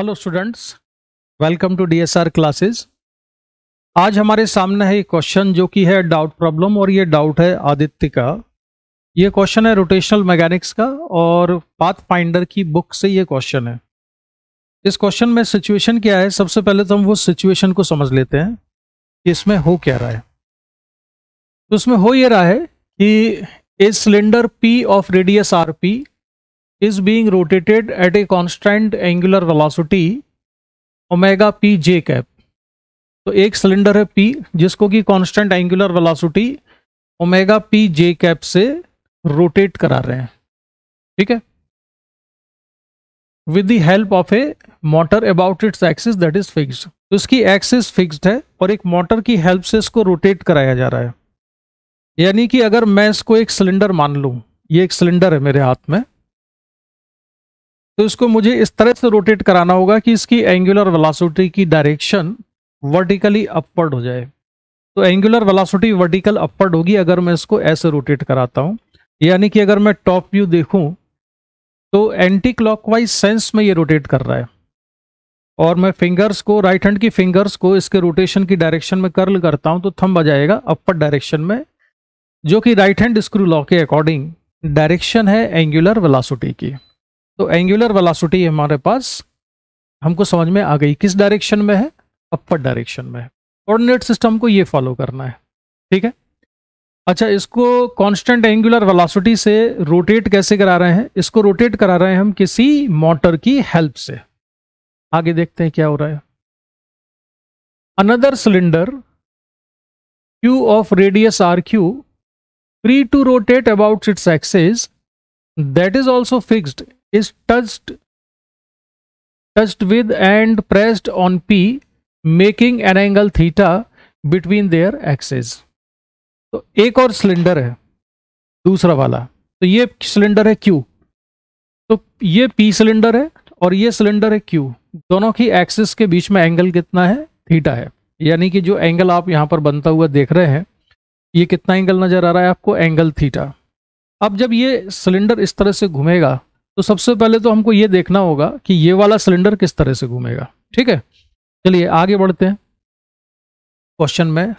Hello students welcome to DSR classes आज हमारे सामने है क्वेश्चन जो कि है डाउट प्रॉब्लम और ये डाउट है आदित्य का। ये क्वेश्चन है रोटेशनल मैकेनिक्स का और पाथ फाइंडर की बुक से ये क्वेश्चन है। इस क्वेश्चन में सिचुएशन क्या है? सबसे पहले तो हम वो सिचुएशन को समझ लेते हैं कि इसमें हो क्या रहा है। तो इसमें हो ये रहा है कि a cylinder P of radius R P is being rotated at a constant angular velocity omega p j cap. तो एक सिलेंडर है P, जिसको कि constant angular velocity omega P J cap से रोटेट करा रहे हैं। ठीक है? With the help of a motor about its axis that is fixed तो इसकी एक्सिस फिक्स्ड है और एक मोटर की हेल्प से इसको रोटेट कराया जा रहा है। यानी कि अगर मैं इसको एक सिलेंडर मान लूँ, ये एक सिलेंडर है मेरे हाथ में तो इसको मुझे इस तरह से रोटेट कराना होगा कि इसकी एंगुलर वेलोसिटी की डायरेक्शन वर्टिकली अपवर्ड हो जाए। तो एंगुलर वेलोसिटी वर्टिकल अपवर्ड होगी अगर मैं इसको ऐसे रोटेट कराता हूँ। यानी कि अगर मैं टॉप व्यू देखूँ तो एंटी क्लॉकवाइज सेंस में ये रोटेट कर रहा है। और मैं फिंगर्स को राइट हैंड की फिंगर्स को इसके रोटेशन की डायरेक्शन में कर्ल करता हूँ तो थंब आ जाएगा अपर डायरेक्शन में, जो कि राइट हैंड स्क्रू लॉ के अकॉर्डिंग डायरेक्शन है एंगुलर वेलोसिटी की। तो एंगुलर वेलोसिटी हमारे पास, हमको समझ में आ गई किस डायरेक्शन में है? अपर डायरेक्शन में है। कोऑर्डिनेट सिस्टम को ये फॉलो करना है। ठीक है? अच्छा इसको कांस्टेंट एंगुलर वेलोसिटी से रोटेट कैसे करा रहे हैं? इसको रोटेट करा रहे हैं हम किसी मोटर की हेल्प से। आगे देखते हैं क्या हो रहा है। Another cylinder Q of radius R Q free to rotate about its axis that is also fixed is touched touched with and pressed on P, making an angle theta between their axes. तो एक और cylinder है, दूसरा वाला। तो ये cylinder है Q तो ये P सिलेंडर है और ये सिलेंडर है Q दोनों की एक्सिस के बीच में एंगल कितना है? थीटा है। यानी कि जो एंगल आप यहाँ पर बनता हुआ देख रहे हैं, ये कितना एंगल नज़र आ रहा है आपको? एंगल थीटा अब जब ये सिलेंडर इस तरह से घूमेगा तो सबसे पहले तो हमको ये देखना होगा कि ये वाला सिलेंडर किस तरह से घूमेगा। ठीक है? चलिए आगे बढ़ते हैं। क्वेश्चन में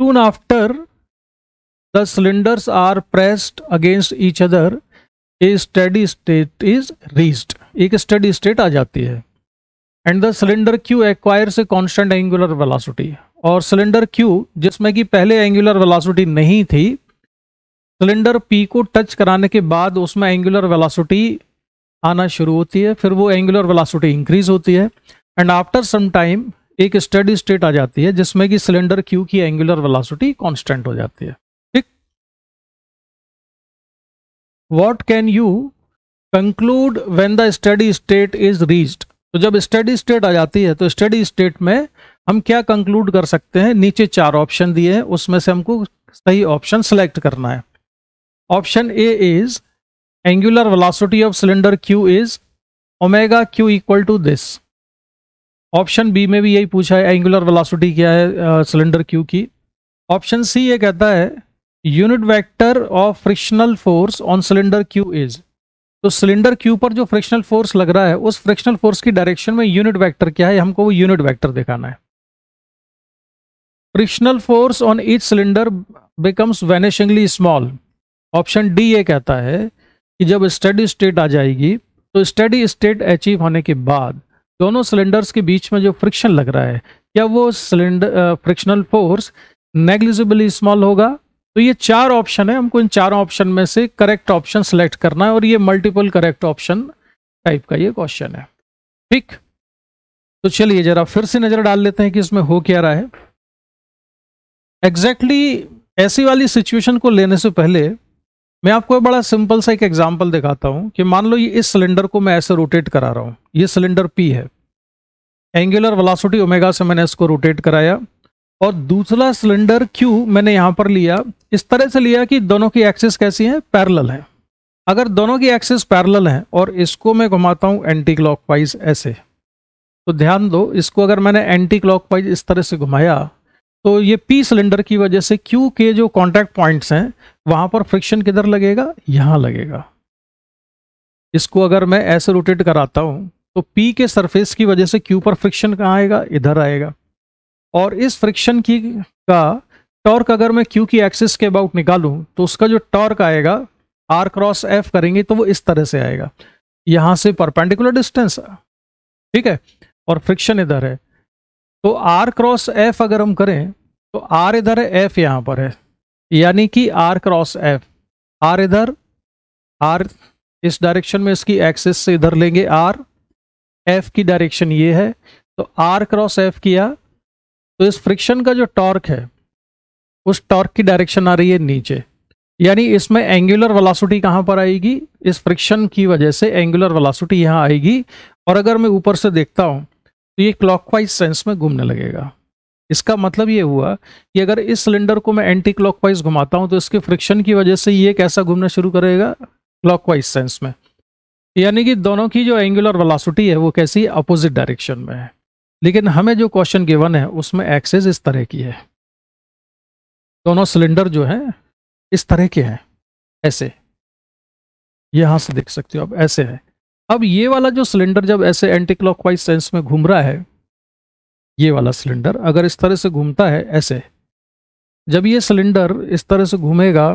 soon after the cylinders are pressed against each other a steady state is reached एक स्टडी स्टेट आ जाती है। And the cylinder Q acquires a constant angular velocity और सिलेंडर क्यू जिसमें कि पहले एंगुलर वेलासिटी नहीं थी सिलेंडर पी को टच कराने के बाद उसमें एंगुलर वेलोसिटी आना शुरू होती है, फिर वो एंगुलर वेलोसिटी इंक्रीज होती है एंड आफ्टर सम टाइम एक स्टडी स्टेट आ जाती है, जिसमें कि सिलेंडर क्यू की एंगुलर वेलोसिटी कांस्टेंट हो जाती है। ठीक? What can you conclude when the steady state is reached तो जब स्टडी स्टेट आ जाती है तो स्टडी स्टेट में हम क्या कंक्लूड कर सकते हैं? नीचे चार ऑप्शन दिए हैं, उसमें से हमको सही ऑप्शन सेलेक्ट करना है। Option A is angular velocity of cylinder Q is omega Q equal to this. Option B में भी यही पूछा है एंगुलर वेलोसिटी क्या है सिलेंडर क्यू की। ऑप्शन सी ये कहता है unit vector of frictional force on cylinder Q is तो सिलेंडर क्यू पर जो फ्रिक्शनल फोर्स लग रहा है, उस फ्रिक्शनल फोर्स की डायरेक्शन में यूनिट वेक्टर क्या है, हमको वो यूनिट वेक्टर दिखाना है। Frictional force on each cylinder becomes vanishingly small option D ये कहता है कि जब स्टडी स्टेट आ जाएगी तो स्टडी स्टेट अचीव होने के बाद दोनों सिलेंडर्स के बीच में जो फ्रिक्शन लग रहा है, क्या वो cylinder frictional force negligibly small होगा? तो ये चार ऑप्शन है, हमको इन चारों ऑप्शन में से करेक्ट ऑप्शन सेलेक्ट करना है और ये मल्टीपल करेक्ट ऑप्शन टाइप का ये क्वेश्चन है। ठीक? तो चलिए जरा फिर से नज़र डाल लेते हैं कि इसमें हो क्या रहा है। एग्जैक्टली exactly ऐसी वाली सिचुएशन को लेने से पहले मैं आपको एक बड़ा सिंपल सा एक एग्जांपल दिखाता हूँ कि मान लो ये इस सिलेंडर को मैं ऐसे रोटेट करा रहा हूँ। ये सिलेंडर पी है। एंगुलर वेलोसिटी ओमेगा से मैंने इसको रोटेट कराया और दूसरा सिलेंडर क्यू मैंने यहाँ पर लिया। इस तरह से लिया कि दोनों की एक्सेस कैसी है? पैरल है। अगर दोनों की एक्सेस पैरल है और इसको मैं घुमाता हूँ एंटी क्लॉकवाइज ऐसे तो ध्यान दो, इसको अगर मैंने एंटी क्लॉकवाइज इस तरह से घुमाया तो ये पी सिलेंडर की वजह से क्यू के जो कांटेक्ट पॉइंट्स हैं, वहाँ पर फ्रिक्शन किधर लगेगा? यहाँ लगेगा। इसको अगर मैं ऐसे रोटेट कराता हूँ तो पी के सरफेस की वजह से क्यू पर फ्रिक्शन कहाँ आएगा? इधर आएगा। और इस फ्रिक्शन की का टॉर्क अगर मैं क्यू की एक्सिस के अबाउट निकालूं तो उसका जो टॉर्क आएगा आर क्रॉस एफ़ करेंगे तो वो इस तरह से आएगा। यहाँ से परपेंडिकुलर डिस्टेंस ठीक है? और फ्रिक्शन इधर है। तो आर क्रॉस एफ़ अगर हम करें तो आर इधर है एफ़ यहाँ पर है। यानी कि आर क्रॉस एफ़ आर इधर आर इस डायरेक्शन में इसकी एक्सिस से इधर लेंगे आर एफ़ की डायरेक्शन ये है। तो आर क्रॉस एफ़ किया। तो इस फ्रिक्शन का जो टॉर्क है, उस टॉर्क की डायरेक्शन आ रही है नीचे। यानी इसमें एंगुलर वेलोसिटी कहाँ पर आएगी? इस फ्रिक्शन की वजह से एंगुलर वेलोसिटी यहाँ आएगी। और अगर मैं ऊपर से देखता हूँ तो ये क्लॉकवाइज सेंस में घूमने लगेगा। इसका मतलब ये हुआ कि अगर इस सिलेंडर को मैं एंटी क्लॉकवाइज घुमाता हूँ तो इसके फ्रिक्शन की वजह से ये कैसा घूमना शुरू करेगा? क्लॉकवाइज सेंस में। यानी कि दोनों की जो एंगुलर वेलोसिटी है, वो कैसी? अपोजिट डायरेक्शन में है। लेकिन हमें जो क्वेश्चन गिवन है, उसमें एक्सेस इस तरह की है। दोनों सिलेंडर जो है, इस तरह के हैं। ऐसे। यहाँ से देख सकते हो आप, ऐसे है। अब ये वाला जो सिलेंडर जब ऐसे एंटी क्लॉकवाइज सेंस में घूम रहा है, ये वाला सिलेंडर अगर इस तरह से घूमता है, ऐसे, जब ये सिलेंडर इस तरह से घूमेगा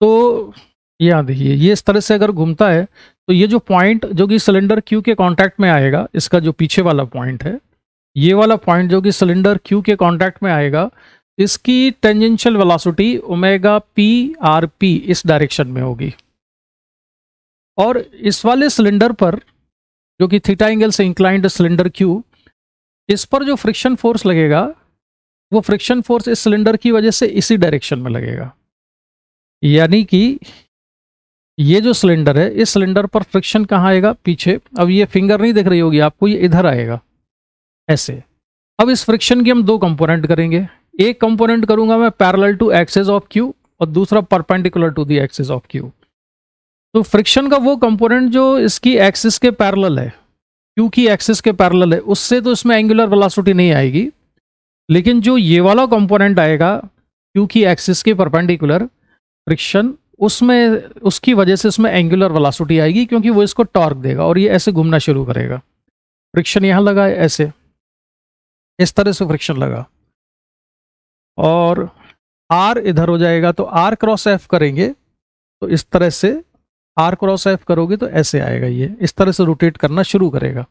तो यहाँ देखिए ये इस तरह से अगर घूमता है तो ये जो पॉइंट जो कि सिलेंडर क्यू के कांटेक्ट में आएगा, इसका जो पीछे वाला पॉइंट है, ये वाला पॉइंट जो कि सिलेंडर क्यू के कांटेक्ट में आएगा, इसकी tangential velocity omega P R P इस डायरेक्शन में होगी। और इस वाले सिलेंडर पर, जो कि थीटा एंगल से इंक्लाइंड सिलेंडर क्यू इस पर जो फ्रिक्शन फोर्स लगेगा, वो फ्रिक्शन फोर्स इस सिलेंडर की वजह से इसी डायरेक्शन में लगेगा। यानी कि ये जो सिलेंडर है, इस सिलेंडर पर फ्रिक्शन कहाँ आएगा? पीछे। अब ये फिंगर नहीं दिख रही होगी आपको, ये इधर आएगा। ऐसे। अब इस फ्रिक्शन की हम दो कंपोनेंट करेंगे। एक कंपोनेंट करूँगा मैं parallel to axis of Q और दूसरा perpendicular to the axis of Q तो फ्रिक्शन का वो कंपोनेंट जो इसकी एक्सिस के पैरेलल है क्यू की एक्सिस के पैरेलल है, उससे तो इसमें एंगुलर वेलोसिटी नहीं आएगी, लेकिन जो ये वाला कंपोनेंट आएगा क्यू की एक्सिस के परपेंडिकुलर फ्रिक्शन उसमें, उसकी वजह से इसमें एंगुलर वेलोसिटी आएगी, क्योंकि वो इसको टॉर्क देगा और ये ऐसे घूमना शुरू करेगा। फ्रिक्शन यहाँ लगा है, ऐसे। इस तरह से फ्रिक्शन लगा। और आर इधर हो जाएगा तो आर क्रॉस एफ़ करेंगे तो इस तरह से आर क्रॉस एफ़ करोगे तो ऐसे आएगा ये। इस तरह से रोटेट करना शुरू करेगा।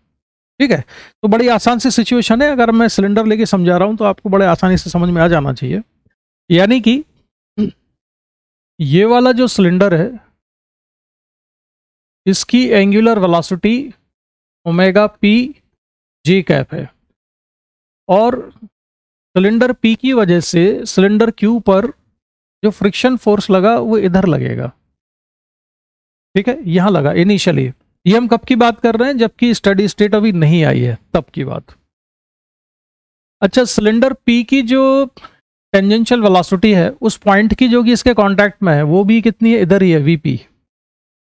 ठीक है? तो बड़ी आसान सी सिचुएशन है। अगर मैं सिलेंडर लेके समझा रहा हूँ तो आपको बड़े आसानी से समझ में आ जाना चाहिए। यानी कि ये वाला जो सिलेंडर है, इसकी angular velocity omega P G cap है। और सिलेंडर पी की वजह से सिलेंडर क्यू पर जो फ्रिक्शन फोर्स लगा, वो इधर लगेगा। ठीक है? यहाँ लगा इनिशियली ये हम कब की बात कर रहे हैं? जबकि स्टडी स्टेट अभी नहीं आई है, तब की बात। अच्छा सिलेंडर पी की जो टेंजेंशियल वेलोसिटी है, उस पॉइंट की जो कि इसके कांटेक्ट में है, वो भी कितनी है? इधर ही है वीपी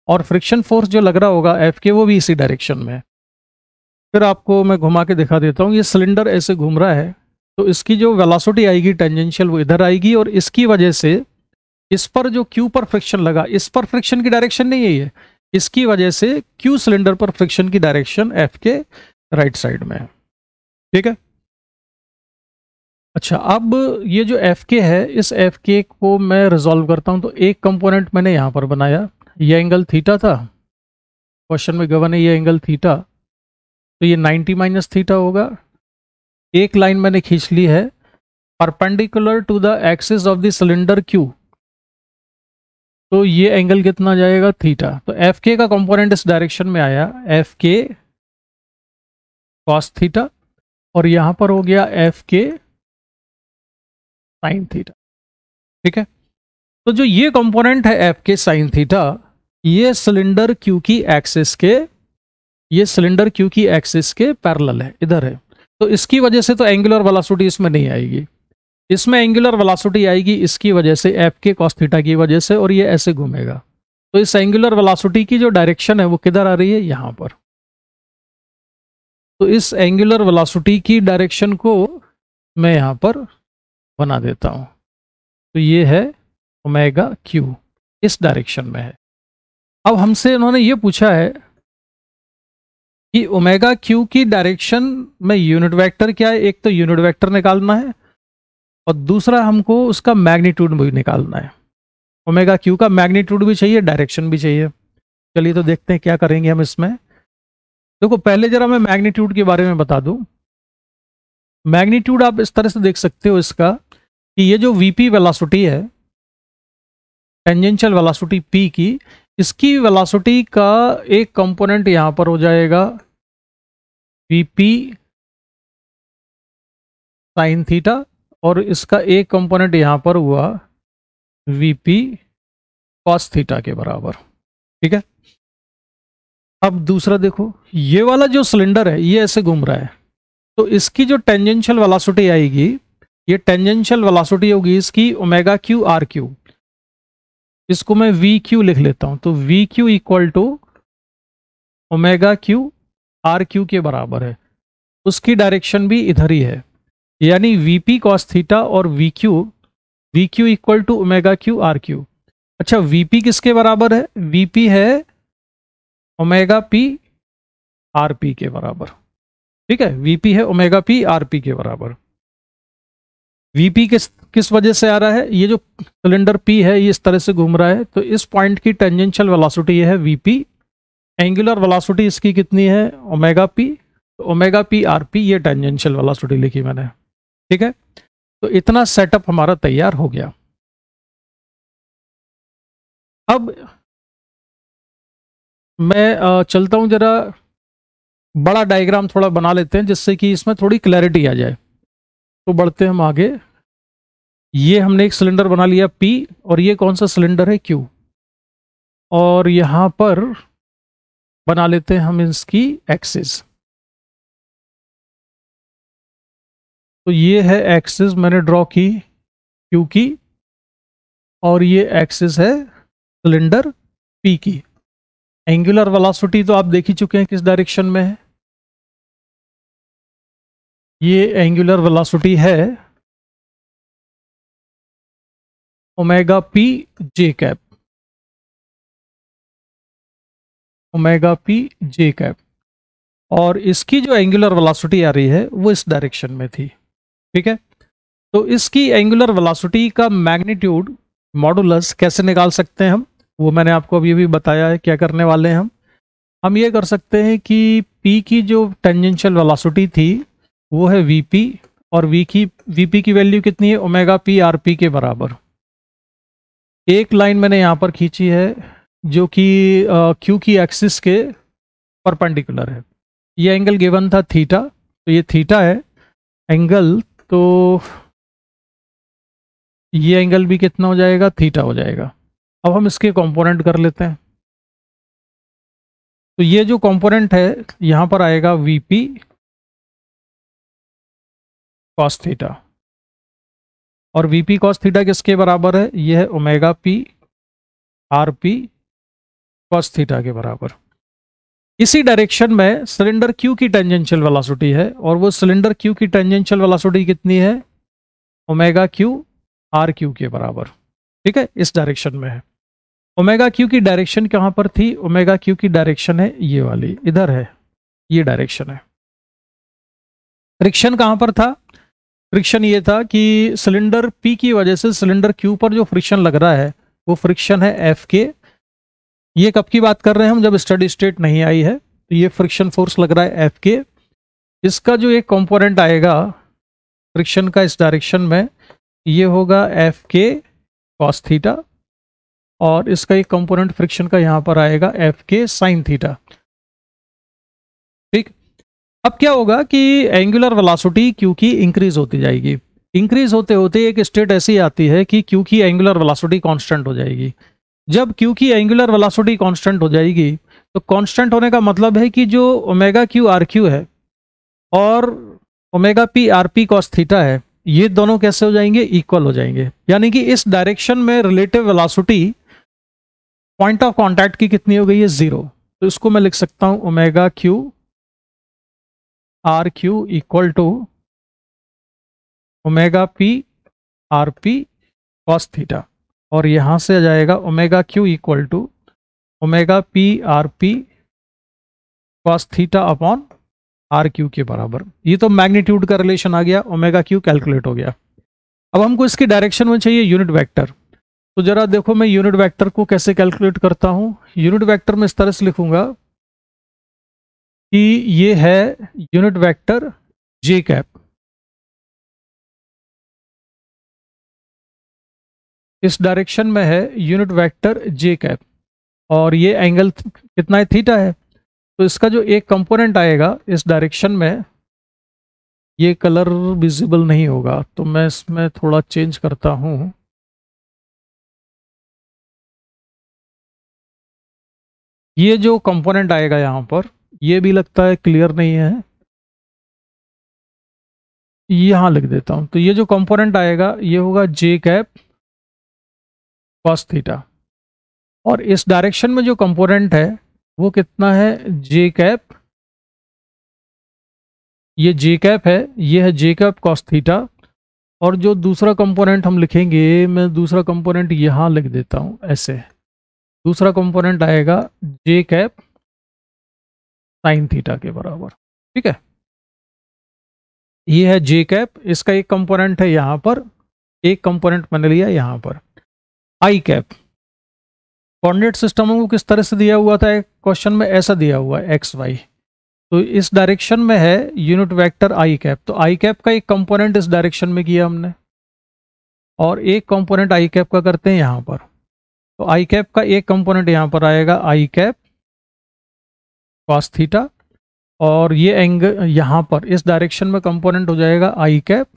और फ्रिक्शन फोर्स जो लग रहा होगा एफ़ के, वो भी इसी डायरेक्शन में है। फिर आपको मैं घुमा के दिखा देता हूँ, ये सिलेंडर ऐसे घूम रहा है तो इसकी जो वेलोसिटी आएगी टेंजेंशियल वो इधर आएगी, और इसकी वजह से इस पर जो क्यू पर फ्रिक्शन लगा, इस पर फ्रिक्शन की डायरेक्शन नहीं है ये। इसकी वजह से क्यू सिलेंडर पर फ्रिक्शन की डायरेक्शन एफ़ के राइट साइड में है। ठीक है? अच्छा अब ये जो एफ़ के है, इस एफ़ के को मैं रिजॉल्व करता हूँ। तो एक कंपोनेंट मैंने यहाँ पर बनाया। ये एंगल थीटा था। क्वेश्चन में गवन है ये एंगल थीटा तो ये 90 माइनस थीटा होगा। एक लाइन मैंने खींच ली है। Perpendicular to the axis of the cylinder Q तो ये एंगल कितना जाएगा? थीटा तो एफ़ के का कंपोनेंट इस डायरेक्शन में आया। एफ़ के कॉस थीटा और यहाँ पर हो गया एफ़ के साइन थीटा ठीक है? तो जो ये कंपोनेंट है एफ़ के साइन थीटा ये सिलेंडर क्यू की एक्सिस के, ये सिलेंडर क्यू की एक्सिस के पैरेलल है। इधर है। तो इसकी वजह से तो एंगुलर वेलोसिटी इसमें नहीं आएगी। इसमें एंगुलर वेलोसिटी आएगी, इसकी वजह से एफ़ के कॉस्थीटा की वजह से और ये ऐसे घूमेगा। तो इस एंगुलर वेलोसिटी की जो डायरेक्शन है, वो किधर आ रही है? यहाँ पर। तो इस एंगुलर वेलोसिटी की डायरेक्शन को मैं यहाँ पर बना देता हूँ। तो ये है ओमेगा क्यू इस डायरेक्शन में है। अब हमसे इन्होंने ये पूछा है कि ओमेगा क्यू की डायरेक्शन में यूनिट वेक्टर क्या है? एक तो यूनिट वेक्टर निकालना है और दूसरा हमको उसका मैग्नीट्यूड भी निकालना है। ओमेगा क्यू का मैग्नीट्यूड भी चाहिए, डायरेक्शन भी चाहिए। चलिए तो देखते हैं क्या करेंगे हम इसमें। देखो, पहले जरा मैं मैग्नीट्यूड के बारे में बता दूँ। मैग्नीट्यूड आप इस तरह से देख सकते हो इसका कि ये जो वीपी वेलासिटी है टेंजेंशियल वेलासिटी पी की, इसकी वेलासिटी का एक कंपोनेंट यहाँ पर हो जाएगा। वीपी साइन थीटा और इसका एक कंपोनेंट यहाँ पर हुआ वीपी कॉस थीटा के बराबर। ठीक है? अब दूसरा देखो, ये वाला जो सिलेंडर है, ये ऐसे घूम रहा है। तो इसकी जो टेंजेंशियल वेलोसिटी आएगी, ये टेंजेंशियल वेलोसिटी होगी इसकी ओमेगा क्यू आर क्यू इसको मैं वी क्यू लिख लेता हूँ। तो V Q equal to omega Q R Q के बराबर है। उसकी डायरेक्शन भी इधर ही है। यानी वीपी कॉस थीटा और V Q V Q equal to omega Q R Q अच्छा वी पी किसके बराबर है? वी पी है ओमेगा पी आर पी के बराबर। ठीक है? वीपी है ओमेगा पी आर पी के बराबर। वी पी किस किस वजह से आ रहा है? ये जो सिलेंडर पी है, ये इस तरह से घूम रहा है। तो इस पॉइंट की टेंजेंशियल वेलोसिटी है वीपी एंगुलर वेलोसिटी इसकी कितनी है? Omega P omega P R P ये टेंजेंशियल वेलोसिटी लिखी मैंने। ठीक है? तो इतना सेटअप हमारा तैयार हो गया। अब मैं चलता हूँ जरा, बड़ा डायग्राम थोड़ा बना लेते हैं जिससे कि इसमें थोड़ी क्लैरिटी आ जाए। तो बढ़ते हैं हम आगे। ये हमने एक सिलेंडर बना लिया पी और ये कौन सा सिलेंडर है क्यू और यहाँ पर बना लेते हैं हम इसकी एक्सिस तो ये है एक्सिस मैंने ड्रॉ की क्यू की और ये एक्सिस है सिलेंडर पी की। एंगुलर वेलोसिटी तो आप देख ही चुके हैं किस डायरेक्शन में है। ये एंगुलर वेलोसिटी है omega P J cap omega P J cap और इसकी जो एंगुलर वेलोसिटी आ रही है, वो इस डायरेक्शन में थी। ठीक है? तो इसकी एंगुलर वेलोसिटी का मैग्नीट्यूड मॉडुलस कैसे निकाल सकते हैं हम? वो मैंने आपको अभी भी बताया है क्या करने वाले हैं हम। हम ये कर सकते हैं कि P की जो टेंजेंशियल वेलोसिटी थी, वो है Vp और V की, Vp की वैल्यू कितनी है? ओमेगा पी आर पी के बराबर। एक लाइन मैंने यहाँ पर खींची है, जो कि Q की एक्सिस के परपेंडिकुलर है। ये एंगल गिवन था थीटा तो ये थीटा है। एंगल तो ये एंगल भी कितना हो जाएगा? थीटा हो जाएगा। अब हम इसके कंपोनेंट कर लेते हैं। तो ये जो कंपोनेंट है, यहाँ पर आएगा वीपी कॉस थीटा और वीपी कॉस थीटा किसके बराबर है? यह है omega P R P cos theta के बराबर। इसी डायरेक्शन में सिलेंडर क्यू की टेंजेंशियल वेलोसिटी है और वो सिलेंडर क्यू की टेंजेंशियल वेलोसिटी कितनी है? ओमेगा क्यू आर क्यू के बराबर। ठीक है? इस डायरेक्शन में है। ओमेगा क्यू की डायरेक्शन कहाँ पर थी? ओमेगा क्यू की डायरेक्शन है ये वाली। इधर है। ये डायरेक्शन है। फ्रिक्शन कहाँ पर था? फ्रिक्शन ये था कि सिलेंडर पी की वजह से सिलेंडर क्यू पर जो फ्रिक्शन लग रहा है, वो फ्रिक्शन है एफ़ के ये कब की बात कर रहे हैं हम? जब स्टडी स्टेट नहीं आई है तो ये फ्रिक्शन फोर्स लग रहा है एफ़ के इसका जो एक कंपोनेंट आएगा फ्रिक्शन का इस डायरेक्शन में, ये होगा एफ़ के कॉस थीटा और इसका एक कंपोनेंट फ्रिक्शन का यहाँ पर आएगा एफ़ के साइन थीटा ठीक? अब क्या होगा कि एंगुलर वेलोसिटी क्यू की इंक्रीज होती जाएगी। इंक्रीज होते होते एक स्टेट ऐसी आती है कि क्यू की एंगुलर वेलोसिटी कांस्टेंट हो जाएगी। जब क्यू की एंगुलर वेलोसिटी कांस्टेंट हो जाएगी तो कांस्टेंट होने का मतलब है कि जो ओमेगा क्यू आर क्यू है और omega P R P cos theta है, ये दोनों कैसे हो जाएँगे? इक्वल हो जाएँगे। यानी कि इस डायरेक्शन में relative velocity point of contact की कितनी हो गई है? ज़ीरो तो इसको मैं लिख सकता हूँ omega Q R Q equal to omega P R P cos theta और यहाँ से आ जाएगा omega Q equal to omega P R P cos theta upon R Q के बराबर। ये तो मैग्नीट्यूड का रिलेशन आ गया ओमेगा क्यू कैलकुलेट हो गया। अब हमको इसकी डायरेक्शन में चाहिए यूनिट वेक्टर तो जरा देखो मैं यूनिट वेक्टर को कैसे कैलकुलेट करता हूँ। यूनिट वेक्टर में इस तरह से लिखूँगा कि ये है यूनिट वेक्टर जे कैप इस डायरेक्शन में है यूनिट वेक्टर जे कैप और ये एंगल कितना है थीटा है तो इसका जो एक कंपोनेंट आएगा इस डायरेक्शन में, ये कलर विजिबल नहीं होगा। तो मैं इसमें थोड़ा चेंज करता हूँ। ये जो कंपोनेंट आएगा यहाँ पर, ये भी लगता है क्लियर नहीं है। यहाँ लिख देता हूँ। तो ये जो कंपोनेंट आएगा, ये होगा जे कैप कॉस थीटा और इस डायरेक्शन में जो कंपोनेंट है, वो कितना है? जे कैप ये जे कैप है, ये है जे कैप कॉस थीटा और जो दूसरा कंपोनेंट हम लिखेंगे, मैं दूसरा कंपोनेंट यहाँ लिख देता हूँ, ऐसे। दूसरा कंपोनेंट आएगा जे कैप साइन थीटा के बराबर। ठीक है? ये है जे कैप इसका एक कंपोनेंट है यहाँ पर, एक कंपोनेंट मैंने लिया यहाँ पर। आई कैप कोऑर्डिनेट सिस्टम को किस तरह से दिया हुआ था? क्वेश्चन में ऐसा दिया हुआ है एक्स वाई तो इस डायरेक्शन में है यूनिट वेक्टर आई कैप तो आई कैप का एक कंपोनेंट इस डायरेक्शन में किया हमने। और एक कंपोनेंट आई कैप का करते हैं यहाँ पर। तो आई कैप का एक कंपोनेंट यहाँ पर आएगा आई कैप कॉस थीटा और ये एंगल यहाँ पर, इस डायरेक्शन में कंपोनेंट हो जाएगा आई कैप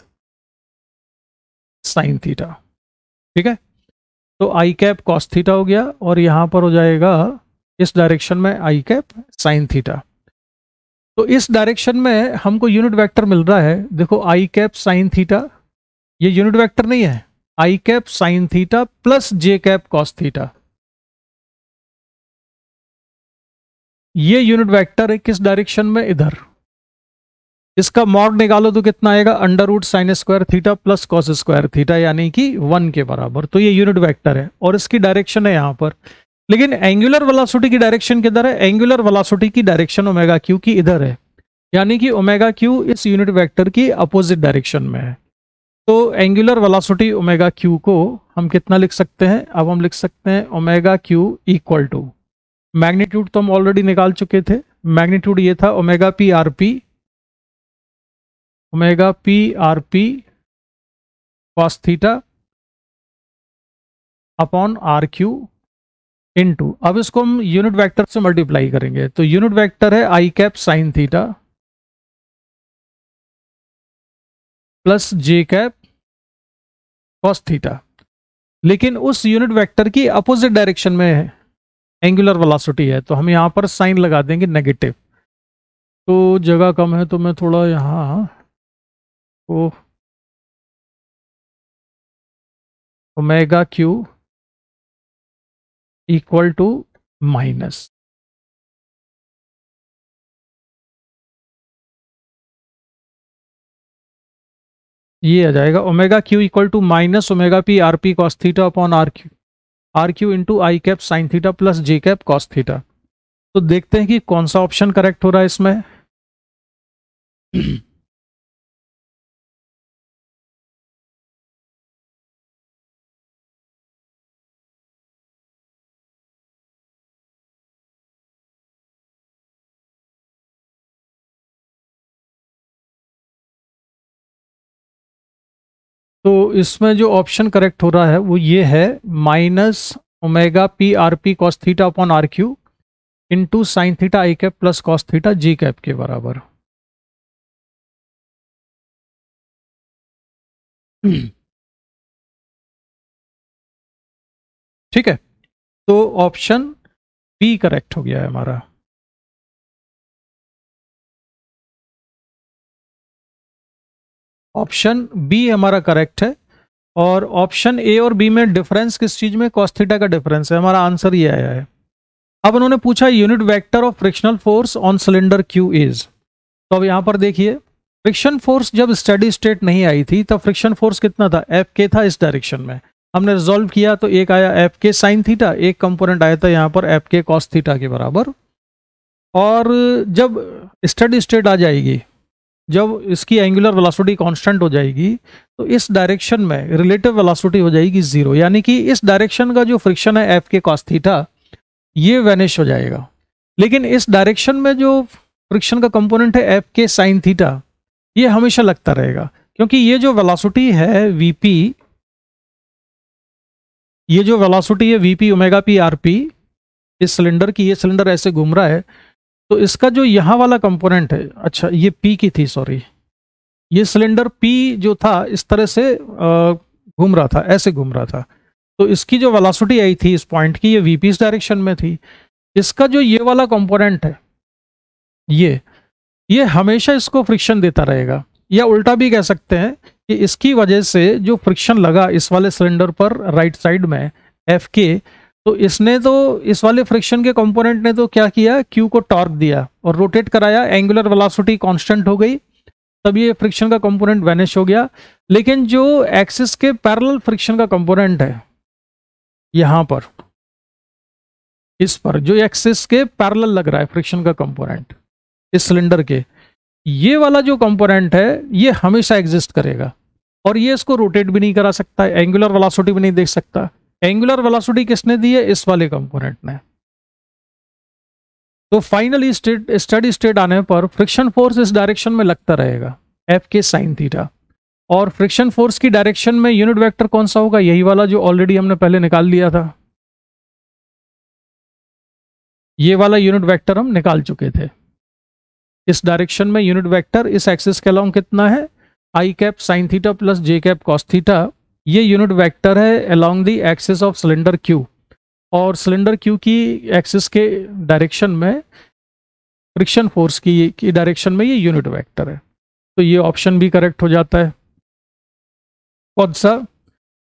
साइन थीटा ठीक है? तो आई कैप कॉस थीटा हो गया और यहाँ पर हो जाएगा इस डायरेक्शन में आई कैप साइन थीटा तो इस डायरेक्शन में हमको यूनिट वेक्टर मिल रहा है। देखो आई कैप साइन थीटा ये यूनिट वेक्टर नहीं है। I cap sine theta plus J cap cos theta ये यूनिट वेक्टर है किस डायरेक्शन में? इधर। इसका मॉड निकालो तो कितना आएगा? Under root sine square theta plus cos square theta यानी कि वन के बराबर। तो ये यूनिट वेक्टर है और इसकी डायरेक्शन है यहाँ पर। लेकिन एंगुलर वेलोसिटी की डायरेक्शन किधर है? एंगुलर वेलोसिटी की डायरेक्शन ओमेगा क्यू की इधर है। यानी कि ओमेगा क्यू इस यूनिट वेक्टर की अपोजिट डायरेक्शन में है। तो एंगुलर वेलोसिटी ओमेगा क्यू को हम कितना लिख सकते हैं? अब हम लिख सकते हैं omega Q equal to magnitude तो हम ऑलरेडी निकाल चुके थे। मैग्नीट्यूड ये था omega P R P omega P R P cos theta upon R Q into अब इसको हम यूनिट वेक्टर से मल्टीप्लाई करेंगे। तो यूनिट वेक्टर है I cap sine theta plus J cap cos theta. लेकिन उस यूनिट वेक्टर की अपोजिट डायरेक्शन में है एंगुलर वेलोसिटी है तो हम यहाँ पर साइन लगा देंगे नेगेटिव तो जगह कम है तो मैं थोड़ा यहाँ ओ omega Q equal to minus. ये आ जाएगा, omega Q equal to minus omega P R P cos theta upon R Q. R Q into I cap sine theta plus J cap cos theta. तो देखते हैं कि कौन सा option correct हो रहा है इसमें। तो इसमें जो ऑप्शन करेक्ट हो रहा है, वो ये है minus omega P R P cos theta upon R Q into sine theta I cap plus cos theta J cap के बराबर। ठीक है? तो ऑप्शन बी करेक्ट हो गया है हमारा। ऑप्शन बी हमारा करेक्ट है और ऑप्शन ए और बी में डिफरेंस किस चीज़ में? कॉस्थीटा का डिफरेंस है। हमारा आंसर ये आया है। अब उन्होंने पूछा unit vector of frictional force on cylinder Q is तो अब यहाँ पर देखिए फ्रिक्शन फोर्स जब स्टडी स्टेट नहीं आई थी, तब फ्रिक्शन फोर्स कितना था? एफ़ के था इस डायरेक्शन में। हमने रिजोल्व किया तो एक आया एफ़ के साइन थीटा एक कंपोनेंट आया था यहाँ पर एफ़ के कॉस थीटा के बराबर। और जब स्टडी स्टेट आ जाएगी जब इसकी एंगुलर वेलोसिटी कांस्टेंट हो जाएगी तो इस डायरेक्शन में रिलेटिव वेलोसिटी हो जाएगी ज़ीरो यानी कि इस डायरेक्शन का जो फ्रिक्शन है एफ़ के कॉस थीटा ये वैनिश हो जाएगा। लेकिन इस डायरेक्शन में जो फ्रिक्शन का कंपोनेंट है एफ़ के साइन थीटा ये हमेशा लगता रहेगा। क्योंकि ये जो वेलोसिटी है वीपी ये जो वेलोसिटी है VP omega P R P इस सिलेंडर की, ये सिलेंडर ऐसे घूम रहा है तो इसका जो यहाँ वाला कंपोनेंट है अच्छा ये पी की थी सॉरी ये सिलेंडर पी जो था, इस तरह से घूम रहा था, ऐसे घूम रहा था। तो इसकी जो वेलोसिटी आई थी, इस पॉइंट की, ये वीपी डायरेक्शन में थी। इसका जो ये वाला कंपोनेंट है, ये ये हमेशा इसको फ्रिक्शन देता रहेगा। या उल्टा भी कह सकते हैं कि इसकी वजह से जो फ्रिक्शन लगा इस वाले सिलेंडर पर राइट साइड में एफ़ के तो इसने तो इस वाले फ्रिक्शन के कंपोनेंट ने तो क्या किया? क्यू को टॉर्क दिया और रोटेट कराया। एंगुलर वेलोसिटी कांस्टेंट हो गई। तब ये फ्रिक्शन का कंपोनेंट वैनिश हो गया। लेकिन जो एक्सिस के पैरेलल फ्रिक्शन का कंपोनेंट है, यहाँ पर, इस पर, जो एक्सिस के पैरेलल लग रहा है फ्रिक्शन का कंपोनेंट इस सिलेंडर के, ये वाला जो कंपोनेंट है, ये हमेशा एग्जिस्ट करेगा। और ये इसको रोटेट भी नहीं करा सकता एंगुलर वेलोसिटी भी नहीं देख सकता। एंगुलर वेलोसिटी किसने दी है? इस वाले कंपोनेंट ने। तो फाइनली स्टेट स्टडी स्टेट आने पर फ्रिक्शन फोर्स इस डायरेक्शन में लगता रहेगा एफ़ के साइन थीटा और फ्रिक्शन फोर्स की डायरेक्शन में यूनिट वेक्टर कौन सा होगा? यही वाला जो ऑलरेडी हमने पहले निकाल लिया था। ये वाला यूनिट वेक्टर हम निकाल चुके थे। इस डायरेक्शन में यूनिट वेक्टर इस एक्सिस के अलाउंग कितना है? I cap sine theta plus J cap cos theta ये यूनिट वेक्टर है along the axis of cylinder Q और सिलेंडर क्यू की एक्सिस के डायरेक्शन में फ्रिक्शन फोर्स की की डायरेक्शन में ये यूनिट वेक्टर है। तो ये ऑप्शन भी करेक्ट हो जाता है। कौन सा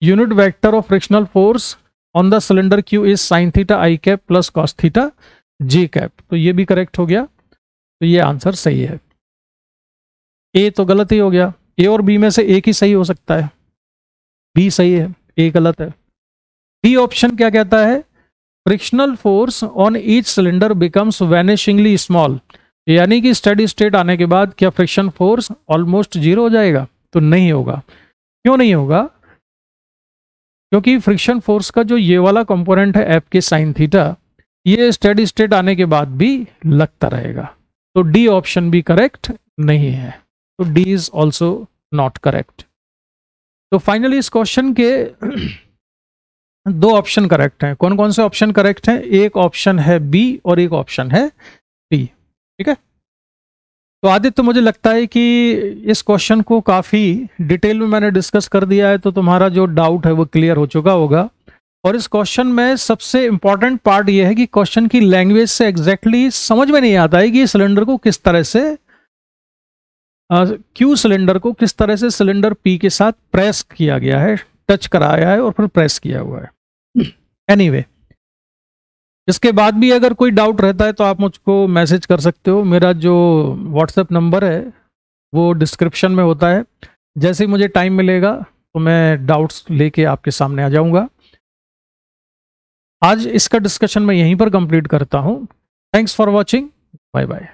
unit vector of frictional force on the cylinder Q is sine theta I cap plus cos theta J cap तो ये भी करेक्ट हो गया। तो ये आंसर सही है। ए तो गलत ही हो गया। ए और बी में से एक ही सही हो सकता है। बी सही है ए गलत है। डी ऑप्शन क्या कहता है? Frictional force on each cylinder becomes vanishingly small यानी कि स्टडी स्टेट आने के बाद क्या फ्रिक्शन फोर्स ऑलमोस्ट ज़ीरो हो जाएगा? तो नहीं होगा। क्यों नहीं होगा? क्योंकि फ्रिक्शन फोर्स का जो ये वाला कंपोनेंट है एफ़ के साइन थीटा ये स्टडी स्टेट आने के बाद भी लगता रहेगा। तो डी ऑप्शन भी करेक्ट नहीं है। तो D is also not correct तो फाइनली इस क्वेश्चन के दो ऑप्शन करेक्ट हैं। कौन कौन से ऑप्शन करेक्ट हैं? एक ऑप्शन है बी और एक ऑप्शन है डी ठीक है? तो आदित्य तो मुझे लगता है कि इस क्वेश्चन को काफ़ी डिटेल में मैंने डिस्कस कर दिया है तो तुम्हारा जो डाउट है वो क्लियर हो चुका होगा। और इस क्वेश्चन में सबसे इंपॉर्टेंट पार्ट ये है कि क्वेश्चन की लैंग्वेज से एग्जैक्टली exactly समझ में नहीं आता है कि सिलेंडर को किस तरह से क्यू सिलेंडर को किस तरह से सिलेंडर पी के साथ प्रेस किया गया है टच कराया है और फिर प्रेस किया हुआ है? एनीवे anyway, इसके बाद भी अगर कोई डाउट रहता है तो आप मुझको मैसेज कर सकते हो। मेरा जो व्हाट्सएप नंबर है वो डिस्क्रिप्शन में होता है। जैसे ही मुझे टाइम मिलेगा तो मैं डाउट्स लेके आपके सामने आ जाऊँगा। आज इसका डिस्कशन मैं यहीं पर कंप्लीट करता हूँ। Thanks for watching bye bye